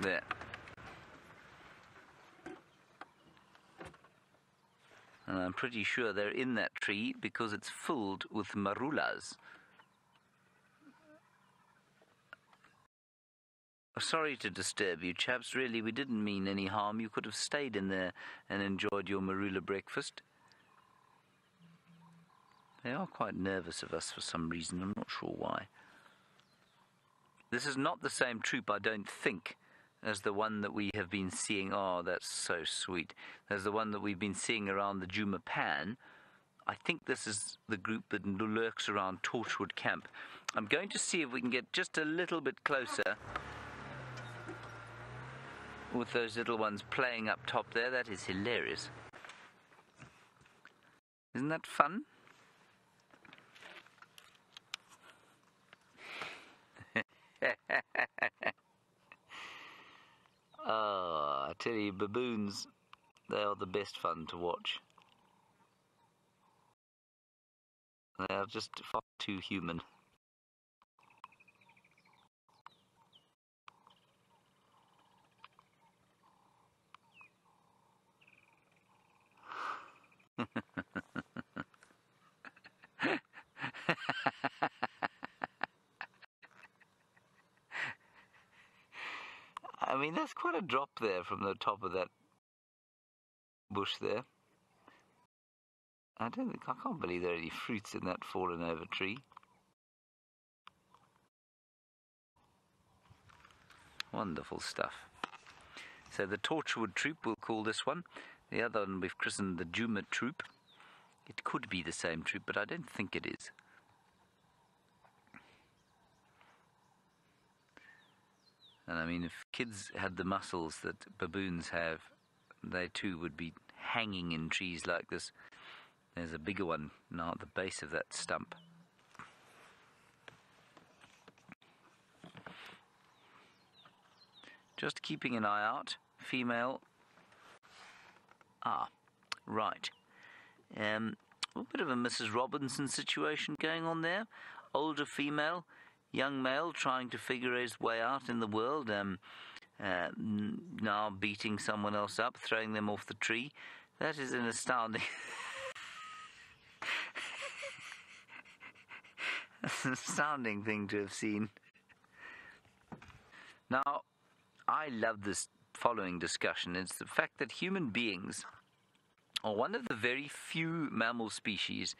There. And I'm pretty sure they're in that tree because it's filled with marulas. Sorry to disturb you, chaps. Really, we didn't mean any harm. You could have stayed in there and enjoyed your marula breakfast. They are quite nervous of us for some reason. I'm not sure why. This is not the same troop, I don't think, as the one that we have been seeing. Oh, that's so sweet. There's the one that we've been seeing around the Djuma Pan. I think this is the group that lurks around Torchwood Camp. I'm going to see if we can get just a little bit closer with those little ones playing up top there. That is hilarious. Isn't that fun? oh, I tell you, baboons, they are the best fun to watch. They are just far too human. Mean, that's quite a drop there from the top of that bush there. I don't think, I can't believe there are any fruits in that fallen over tree. Wonderful stuff. So the Torchwood Troop, we'll call this one. The other one we've christened the Djuma Troop. It could be the same troop, but I don't think it is. And I mean, if kids had the muscles that baboons have, they too would be hanging in trees like this. There's a bigger one now at the base of that stump. Just keeping an eye out. Female. Ah, right. Um, a bit of a Mrs. Robinson situation going on there. Older female, young male trying to figure his way out in the world. Um, uh, now beating someone else up, throwing them off the tree. That is an astounding. an astounding thing to have seen. Now, I love this following discussion. It's the fact that human beings are one of the very few mammal species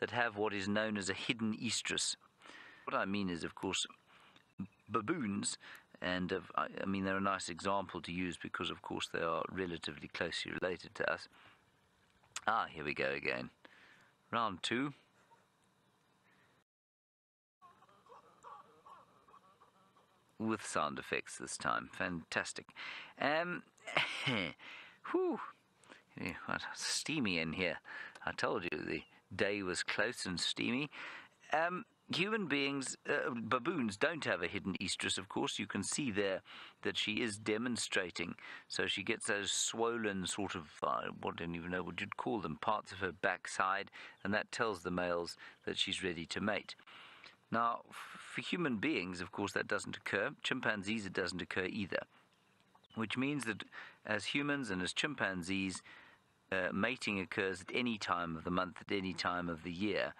that have what is known as a hidden estrus. What I mean is, of course, baboons, and I, mean they're a nice example to use because, of course, they are relatively closely related to us. Ah, here we go again. Round two. With sound effects this time. Fantastic. Um, whew. Yeah, steamy in here. I told you the day was close and steamy. Um, human beings, uh, baboons, don't have a hidden estrus, of course. You can see there that she is demonstrating. So she gets those swollen, sort of, uh, what don't even know what you'd call them, parts of her backside, and that tells the males that she's ready to mate. Now, for human beings, of course, that doesn't occur. Chimpanzees, it doesn't occur either. Which means that as humans and as chimpanzees, uh, mating occurs at any time of the month, at any time of the year.